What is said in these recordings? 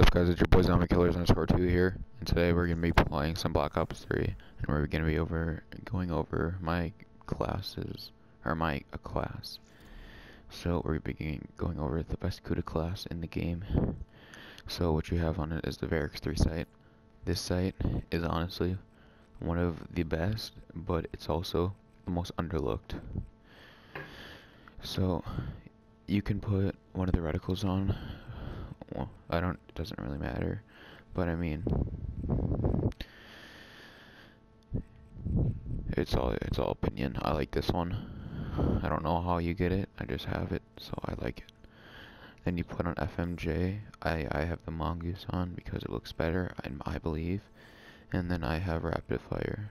up guys, it's your boy Zombie Killers underscore 2 here, and today we're going to be playing some Black Ops 3, and we're going to be over, going over my classes, or my uh, class. So we're beginning going over the best Kuda class in the game. So what you have on it is the Varix 3 sight. This sight is honestly one of the best, but it's also the most underlooked. So you can put one of the reticles on well, I don't, it doesn't really matter, but I mean, it's all, it's all opinion. I like this one. I don't know how you get it, I just have it, so I like it. Then you put on FMJ, I, I have the Mongoose on because it looks better, I, I believe. And then I have Rapid Fire,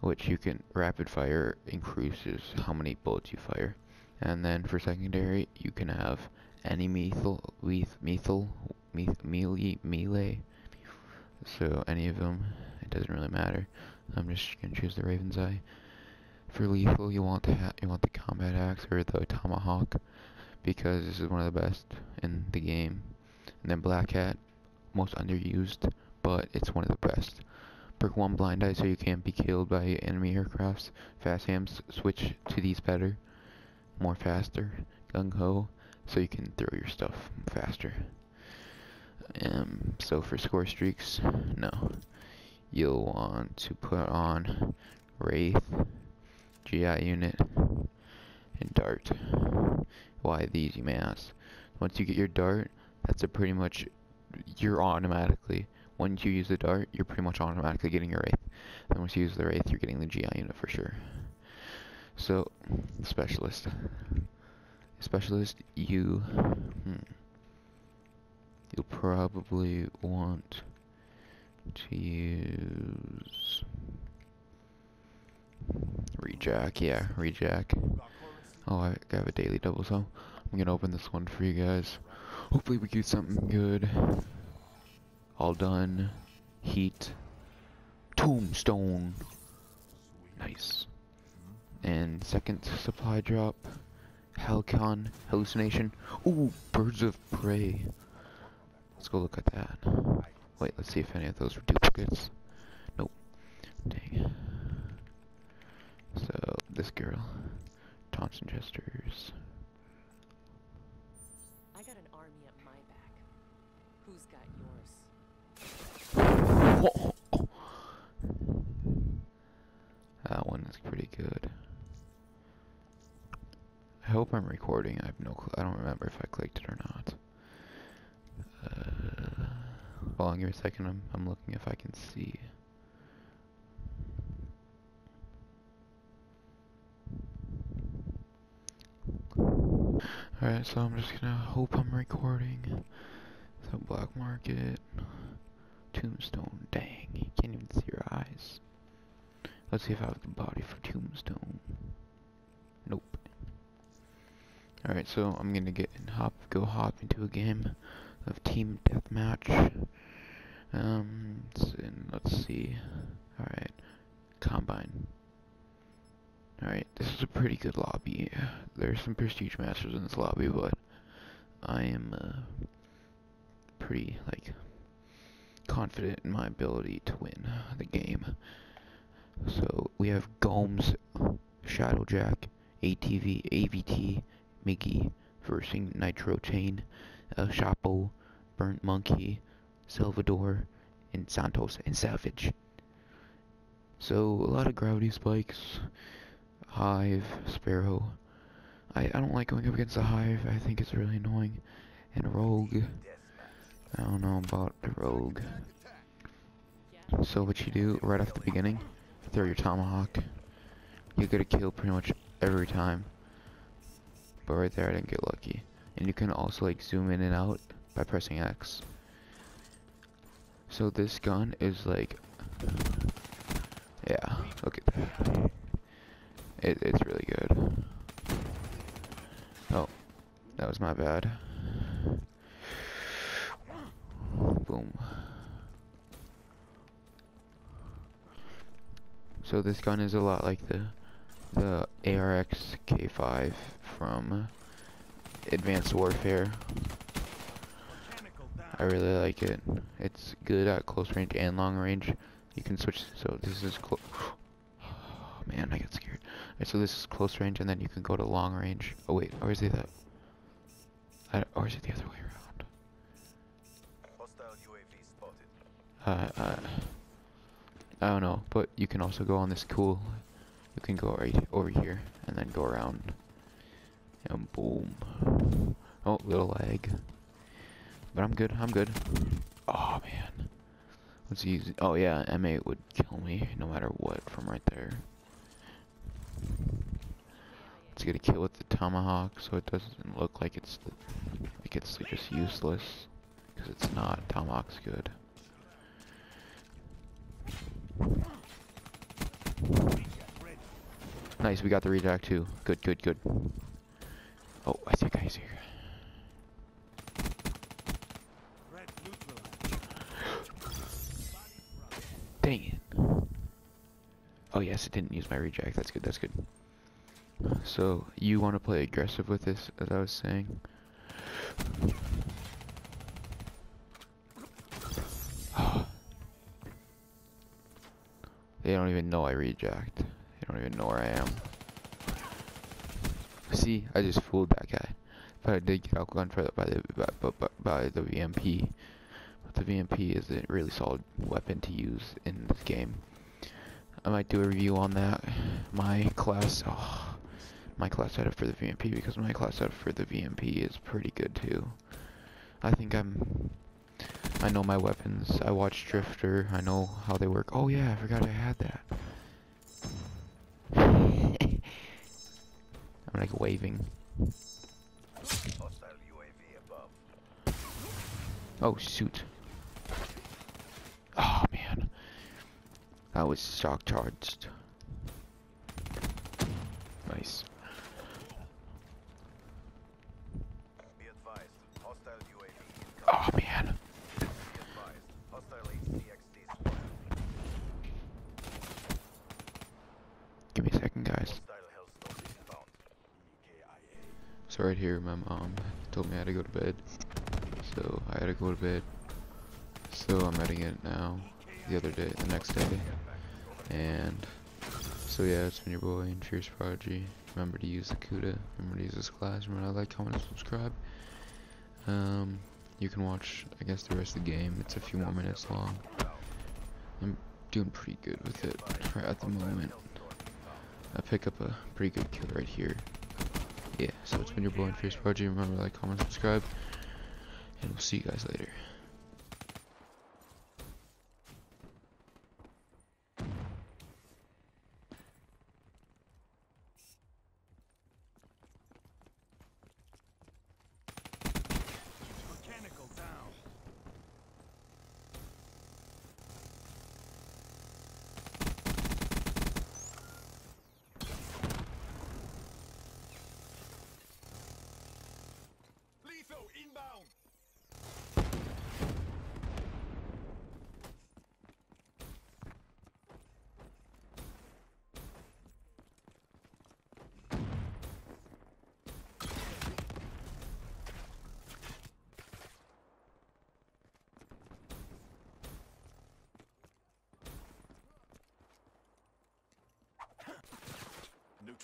which you can, Rapid Fire increases how many bullets you fire. And then for secondary, you can have any methyl, methyl, melee, melee. So any of them, it doesn't really matter. I'm just gonna choose the Raven's Eye. For lethal, you want the you want the combat axe or the tomahawk because this is one of the best in the game. And then Black Hat, most underused, but it's one of the best. Perk 1 Blind Eye so you can't be killed by enemy aircrafts. Fast Hands switch to these better, more faster. Gung Ho so you can throw your stuff faster. Um, so for score streaks, no. You'll want to put on Wraith, GI unit, and Dart. Why these, you may ask. Once you get your Dart, that's a pretty much, you're automatically, once you use the Dart, you're pretty much automatically getting your Wraith. And once you use the Wraith, you're getting the GI unit for sure. So, Specialist specialist, you, hmm, you'll probably want to use rejack, yeah, rejack. Oh, I have a daily double, so I'm gonna open this one for you guys. Hopefully we get something good. All done. Heat. Tombstone. Nice. And second supply drop. Halcyon hallucination. Ooh, birds of prey. Let's go look at that. Wait, let's see if any of those are duplicates. Nope. Dang. So, this girl. Thompson Jesters. I got an army at my back. Who's got yours? Whoa. That one is pretty good. I hope I'm recording. I have no clue. I don't remember if I clicked it or not. Uh, hold on, give me a second. I'm, I'm looking if I can see. Alright, so I'm just gonna hope I'm recording. So Black Market, Tombstone, dang, you can't even see your eyes. Let's see if I have the body for Tombstone. Nope. Alright, so I'm gonna get and hop, go hop into a game of team deathmatch. Um, and let's see. Alright, combine. Alright, this is a pretty good lobby. There's some prestige masters in this lobby, but I am uh, pretty like confident in my ability to win the game. So we have Gomes, Shadowjack, ATV, AVT, Mickey, Versing Nitro Chain, El Chapo, Burnt Monkey, Salvador, and Santos and Savage. So a lot of gravity spikes, Hive, Sparrow. I, I don't like going up against the Hive, I think it's really annoying. And Rogue. I don't know about the Rogue. So what you do right off the beginning, throw your Tomahawk. You get a kill pretty much every time. But right there I didn't get lucky. And you can also like zoom in and out by pressing X. So this gun is like, yeah, look at that. It, it's really good. Oh, that was my bad. Boom. So this gun is a lot like the the ARX K5 from Advanced Warfare. I really like it. It's good at close range and long range. You can switch. So this is close. Oh, man, I get scared. Alright, so this is close range, and then you can go to long range. Oh wait, or is it that? Or is it the other way around? Uh, uh, I don't know, but you can also go on this cool. You can go right over here and then go around. And boom. Oh, little lag. But I'm good. I'm good. Oh man. Let's use. Oh yeah, M8 would kill me no matter what from right there. Let's get a kill with the tomahawk so it doesn't look like it's like it's just useless because it's not. Tomahawk's good. Nice, we got the rejack too. Good, good, good. Oh, I think I see guys here. Dang it. Oh yes, it didn't use my rejack. That's good, that's good. So, you want to play aggressive with this, as I was saying? they don't even know I rejacked. They don't even know where I am. See, I just fooled that guy. But I did get outgunned by the, by, by, by the VMP. But the VMP is a really solid weapon to use in this game. I might do a review on that. My class, oh, my class setup for the VMP because my class setup for the VMP is pretty good too. I think I'm, I know my weapons. I watched Drifter. I know how they work. Oh yeah, I forgot I had that. Like waving. Oh shoot. Oh man. That was shock charged. Right here my mom told me I had to go to bed. So I had to go to bed. So I'm editing it now. The other day, the next day. And so yeah, it's been your boy and Fierce Prodigy. Remember to use the Kuda. Remember to use this class. Remember to like, comment, and subscribe. Um, you can watch, I guess, the rest of the game. It's a few more minutes long. I'm doing pretty good with it at the moment. I pick up a pretty good kill right here. Yeah, so it's been your boy and Fierce Prodigy. Remember to like, comment, subscribe. And we'll see you guys later.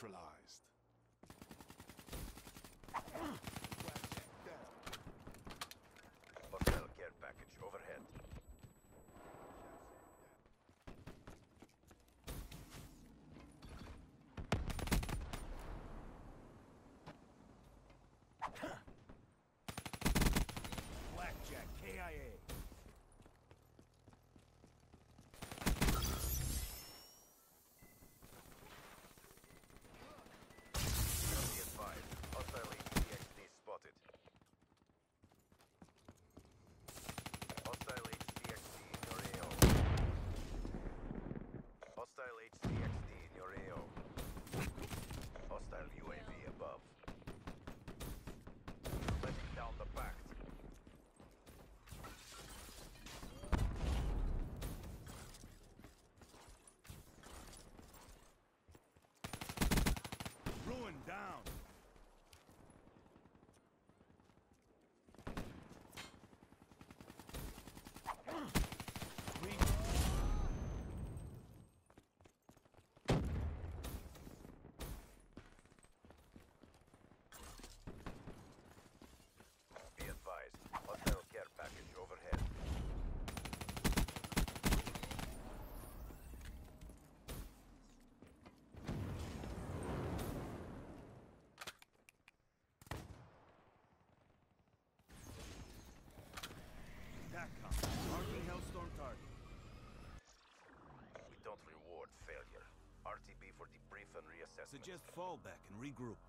Neutralized. failure. RTB for debrief and reassessment. Suggest fallback and regroup.